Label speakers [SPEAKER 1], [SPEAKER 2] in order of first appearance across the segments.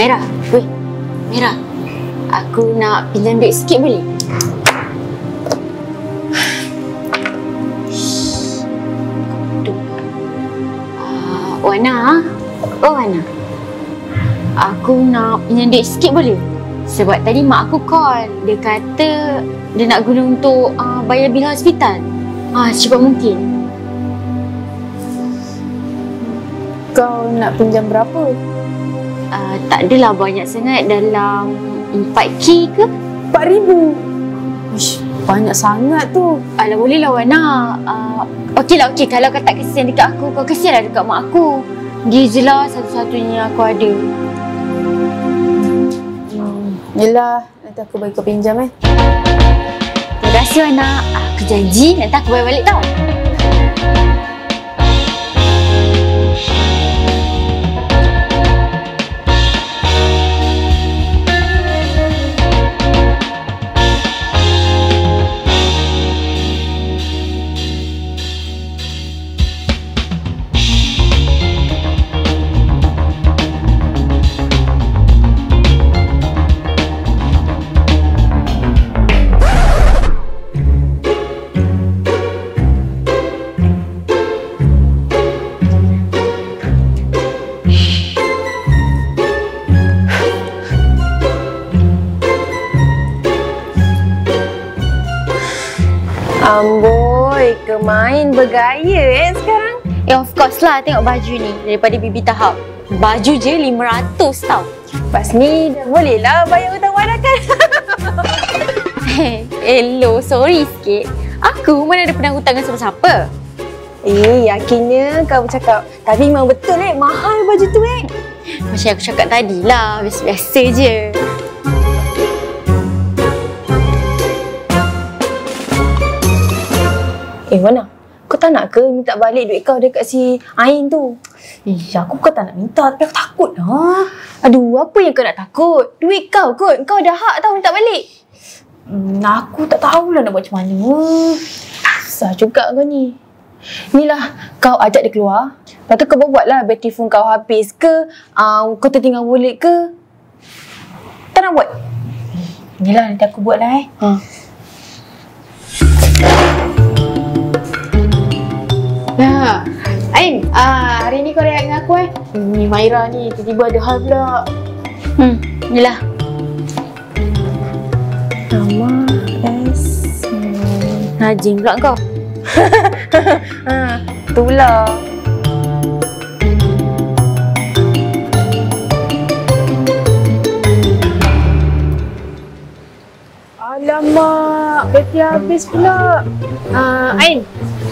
[SPEAKER 1] Maira, weh. Maira, aku nak pinjam duit sikit boleh? Uh, Wana, oh Wana. Aku nak pinjam duit sikit boleh? Sebab tadi mak aku call. Dia kata dia nak guna untuk uh, bayar bil hospital. Ah, uh, cepat mungkin.
[SPEAKER 2] Kau nak pinjam berapa?
[SPEAKER 1] Uh, tak adalah banyak sangat dalam 4K ke?
[SPEAKER 2] 4,000? Uish, banyak sangat tu.
[SPEAKER 1] Alah boleh lah Wana. Uh, okey lah okey. Kalau kau tak kesian dekat aku, kau kesian lah dekat mak aku. Dia je lah satu-satunya aku ada.
[SPEAKER 2] Hmm, yelah, nanti aku bagi kau pinjam eh.
[SPEAKER 1] Terima kasih Wana. Aku janji nanti aku bayar balik tau.
[SPEAKER 2] Amboi, kemain bergaya eh sekarang.
[SPEAKER 1] Eh of course lah tengok baju ni daripada Bibi Tahap. Baju je 500 tau.
[SPEAKER 2] Pas ni dah boleh lah bayar hutang wadah kan?
[SPEAKER 1] Hello, sorry sikit. Aku mana ada pernah hutang dengan siapa-siapa.
[SPEAKER 2] Eh, yakinnya kau bercakap. Tapi memang betul eh, mahal baju tu eh.
[SPEAKER 1] Macam aku cakap tadi lah, biasa-biasa je.
[SPEAKER 2] Eh, mana? Kau tak nak ke minta balik duit kau dekat si Ain tu? Eh, aku kau tak nak minta tapi aku takut lah.
[SPEAKER 1] Aduh, apa yang kau nak takut? Duit kau kot. Kau dah hak tau minta balik.
[SPEAKER 2] Hmm, aku tak tahulah nak buat macam mana. Susah juga kau ni. Inilah, kau ajak dia keluar. Lepas tu kau buatlah bateri phone kau habis ke, uh, kau tertinggal wallet ke. Tak nak buat? Inilah, nanti aku buat lah eh.
[SPEAKER 1] Ha.
[SPEAKER 2] Ya. Ain, ah, hari ni kau rehat dengan aku eh. Ni Maira ni tiba-tiba ada hal pula.
[SPEAKER 1] Hmm, inilah.
[SPEAKER 2] Nama S.
[SPEAKER 1] Najim pula kau.
[SPEAKER 2] ha, itulah. Alamak, bateri habis pula. Uh, Ain,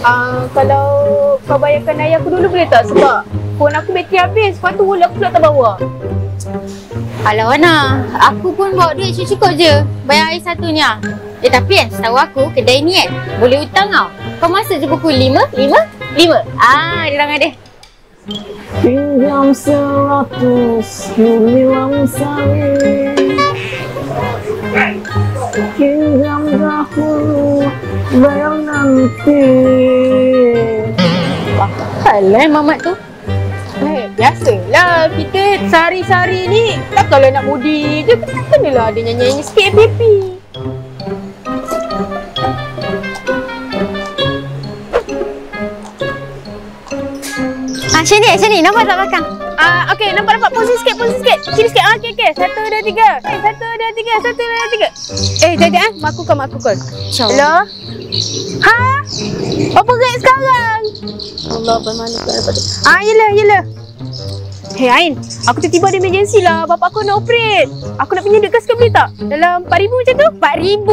[SPEAKER 2] uh, kalau kau bayarkan ayah aku dulu boleh tak? Sebab phone aku bateri habis. Lepas tu wallet aku pula tak bawa.
[SPEAKER 1] Alah Wana, aku pun bawa duit cukup-cukup je. Bayar air satu ni lah. Eh tapi kan, setahu aku kedai ni kan boleh hutang tau. Kau masuk je pukul lima, lima, lima. Ah, dia orang ada.
[SPEAKER 2] Pinjam seratus, bilang sawit. Pinjam dahulu, bayar nanti.
[SPEAKER 1] Alah mamat tu.
[SPEAKER 2] Eh, biasalah kita sehari-sehari ni takkanlah nak mudi je. Kenalah ada nyanyi-nyanyi sikit FBP.
[SPEAKER 1] Ah, macam ni, macam ni. Nampak tak belakang?
[SPEAKER 2] Ah, okey, nampak nampak posisi sikit, posisi sikit. Kiri sikit. Ah, okey, okey. Satu, dua, tiga. Eh, satu, dua, tiga. Satu, dua, tiga. Eh, jap. Eh. Mak aku call, mak aku call. Hello? Ha? Apa gerak sekarang? Allah, dia. Ah, yelah, yelah. Hei Ain, aku tiba-tiba ada emergency lah. Bapak aku nak operate. Aku nak pinjam duit kau sikit boleh tak? Dalam RM4,000 macam tu?
[SPEAKER 1] RM4,000?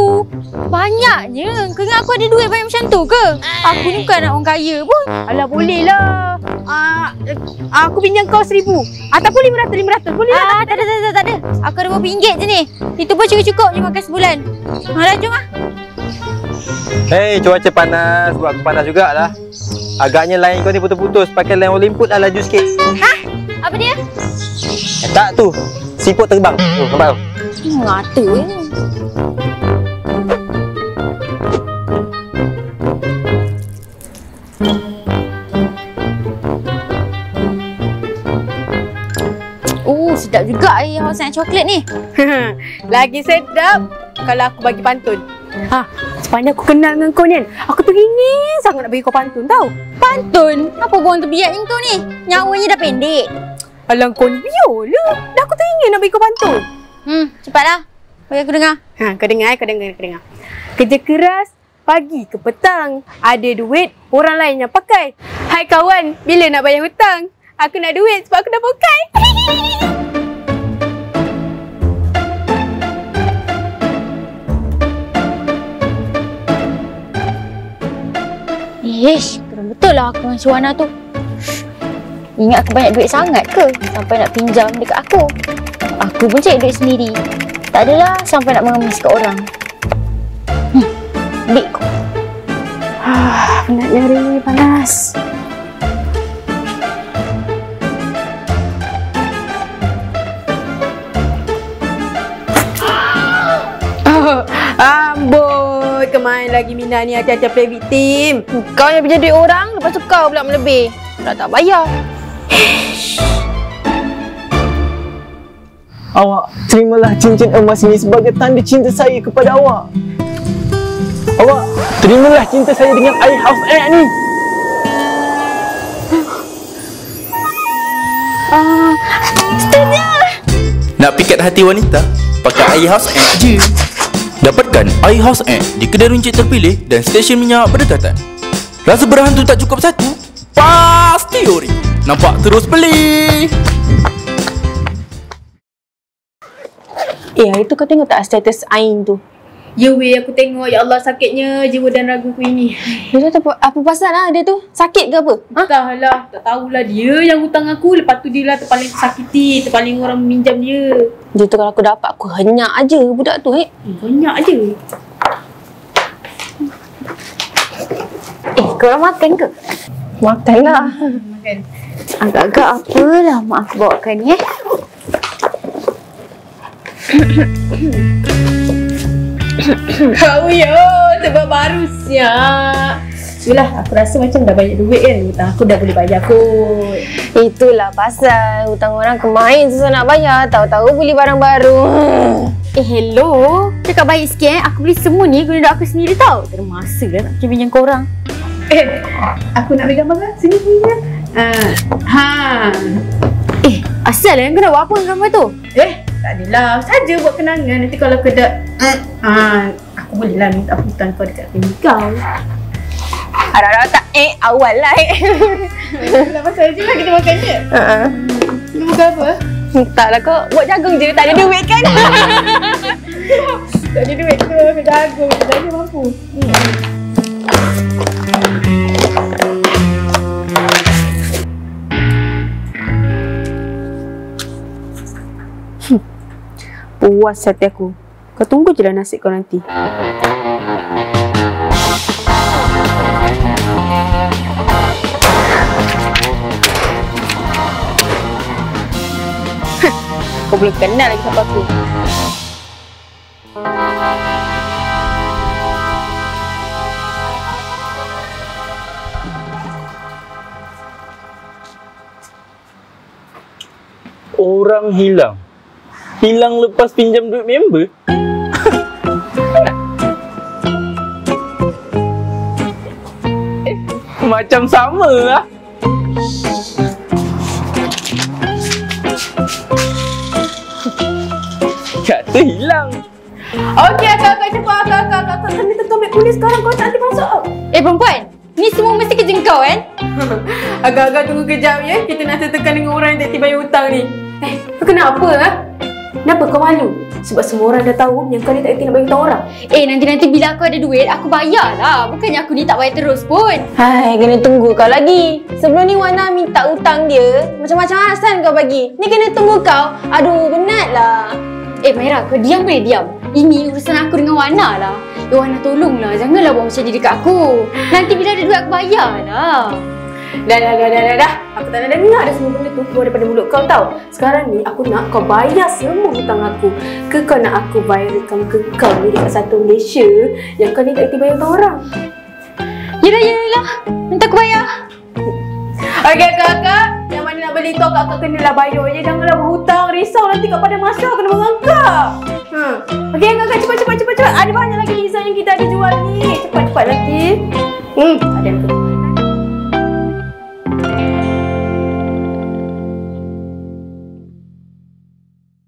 [SPEAKER 1] Banyaknya. Kau ingat aku ada duit banyak macam tu ke? Aku ni bukan anak orang kaya pun.
[SPEAKER 2] Alah, boleh lah. Ah, uh, aku pinjam kau RM1,000. Ataupun RM500, RM500. Boleh lah.
[SPEAKER 1] Ah, tak ada, tak ada, tak ada. Aku ada RM20 je ni. Itu pun cukup-cukup je makan sebulan. Dah jom lah.
[SPEAKER 3] Hei, cuaca panas. Buat aku panas jugalah. Agaknya line kau ni putus-putus. Pakai line Olympus lah laju sikit.
[SPEAKER 1] Ha? Apa dia?
[SPEAKER 3] Eh, tak tu. Siput terbang. Tu, nampak tu?
[SPEAKER 1] Ngata je. sedap juga air haus yang coklat ni.
[SPEAKER 2] Lagi sedap kalau aku bagi pantun. Ha, sepanjang aku kenal dengan kau ni aku teringin sangat nak bagi kau pantun tau.
[SPEAKER 1] Pantun? Apa orang terbiak dengan kau ni? Nyawanya dah pendek.
[SPEAKER 2] Alang kau ni biyolah. Dah aku teringin nak bagi kau pantun.
[SPEAKER 1] Hmm, cepatlah. Bagi aku dengar.
[SPEAKER 2] Ha, kau dengar, kau dengar, kau dengar. Kerja keras pagi ke petang. Ada duit, orang lain yang pakai. Hai kawan, bila nak bayar hutang? Aku nak duit sebab aku dah pakai.
[SPEAKER 1] Ish, kurang betul lah aku dengan Syuana tu. Ingat aku banyak duit sangat ke sampai nak pinjam dekat aku? Aku pun cari duit sendiri. Tak adalah sampai nak mengemis kat orang. Hmm, ambil kau.
[SPEAKER 2] Ah, penat nyari panas. Oh, amboi, kemain lagi Mina ni acah-acah play victim.
[SPEAKER 1] Kau yang pinjam duit orang, lepas tu kau pula melebih. Dah tak bayar.
[SPEAKER 4] Awak terimalah cincin emas ini sebagai tanda cinta saya kepada awak. Awak terimalah cinta saya dengan air house air ni.
[SPEAKER 5] Nak pikat hati wanita? Pakai Air House App je. Dapatkan Air House App di kedai runcit terpilih dan stesen minyak berdekatan. Rasa berhantu tak cukup satu? Pasti ori. Nampak terus beli.
[SPEAKER 2] Eh, hari tu kau tengok tak status Ain tu? Ya weh, aku tengok. Ya Allah, sakitnya jiwa dan raguku ini.
[SPEAKER 1] Dia tu apa, apa pasal lah dia tu? Sakit ke apa? Ha?
[SPEAKER 2] Entahlah, tak tahulah dia yang hutang aku. Lepas tu dia lah terpaling tersakiti, terpaling orang meminjam dia.
[SPEAKER 1] Dia tu kalau aku dapat, aku henyak aja budak tu eh.
[SPEAKER 2] Eh, banyak je.
[SPEAKER 1] Eh, korang makan ke? Makan lah.
[SPEAKER 2] Makan.
[SPEAKER 1] Agak-agak apalah mak aku bawakan ni eh.
[SPEAKER 2] Kau yo, sebab baru siap. Itulah, aku rasa macam dah banyak duit kan. Hutang aku dah boleh bayar kot.
[SPEAKER 1] Itulah pasal hutang orang kemain susah nak bayar. Tahu-tahu beli barang baru. Eh, hello. Cakap baik sikit eh. Aku beli semua ni guna duit aku sendiri tau. Tak ada masa lah nak pergi pinjam korang.
[SPEAKER 2] Eh, aku nak ambil gambar kan? Sini, sini. kan? Ah, ha.
[SPEAKER 1] Eh, asal lah kau nak buat apa dengan gambar tu?
[SPEAKER 2] Eh, tak adalah. Saja buat kenangan. Nanti kalau kau dah... Ah, aku boleh lah minta hutang kau dekat family kau.
[SPEAKER 1] Harap-harap tak eh awal lah eh.
[SPEAKER 2] Dah pasal je lah kita makan je.
[SPEAKER 1] Uh-uh.
[SPEAKER 2] Lu makan apa?
[SPEAKER 1] Tak lah kau buat jagung je. Tak ada duit kan?
[SPEAKER 2] Tak ada duit tu. Aku jagung. Tak ada Puas hati aku. Kau tunggu je lah nasib kau nanti. Kau belum kenal lagi siapa aku.
[SPEAKER 4] Orang hilang. Hilang lepas pinjam duit member? Eh, Macam sama lah. Kata hilang.
[SPEAKER 2] Okey, akak-akak cepat. Akak-akak akak kena tentu ambil kulis sekarang. Kau tak nanti masuk.
[SPEAKER 1] eh perempuan, ni semua mesti kerja kau kan?
[SPEAKER 2] Agak-agak tunggu kejap ya. Kita nak settlekan dengan orang yang tak tiba bayar hutang ni. Eh, kau kenapa ha? Kenapa kau malu? Sebab semua orang dah tahu yang kau ni tak kerti nak bayar hutang orang.
[SPEAKER 1] Eh nanti-nanti bila aku ada duit, aku bayar lah. Bukannya aku ni tak bayar terus pun.
[SPEAKER 6] Hai, kena tunggu kau lagi. Sebelum ni Wana minta hutang dia, macam-macam alasan kau bagi. Ni kena tunggu kau. Aduh, penatlah.
[SPEAKER 1] Eh Maira, kau diam boleh diam? Ini urusan aku dengan Wana lah. Eh Wana tolonglah, janganlah buat macam ni dekat aku. Nanti bila ada duit aku bayar lah.
[SPEAKER 2] Dah, dah, dah, dah, dah, dah. Aku tak nak dengar dah semua benda tu keluar daripada mulut kau tau. Sekarang ni aku nak kau bayar semua hutang aku. Ke kau nak aku bayarkan ke kau ni dekat satu Malaysia yang kau ni tak kerti bayar hutang orang.
[SPEAKER 1] Yelah, yelah. Minta aku bayar.
[SPEAKER 2] Okey kakak, yang mana nak beli tu kakak kenalah bayar je. Janganlah berhutang
[SPEAKER 7] risau nanti kat pada masa kena merangkak. Ha. Okey, kak, kak, cepat, cepat, cepat, cepat. Ada banyak lagi design yang kita ada jual ni. Cepat, cepat lagi. Hmm, ada yang.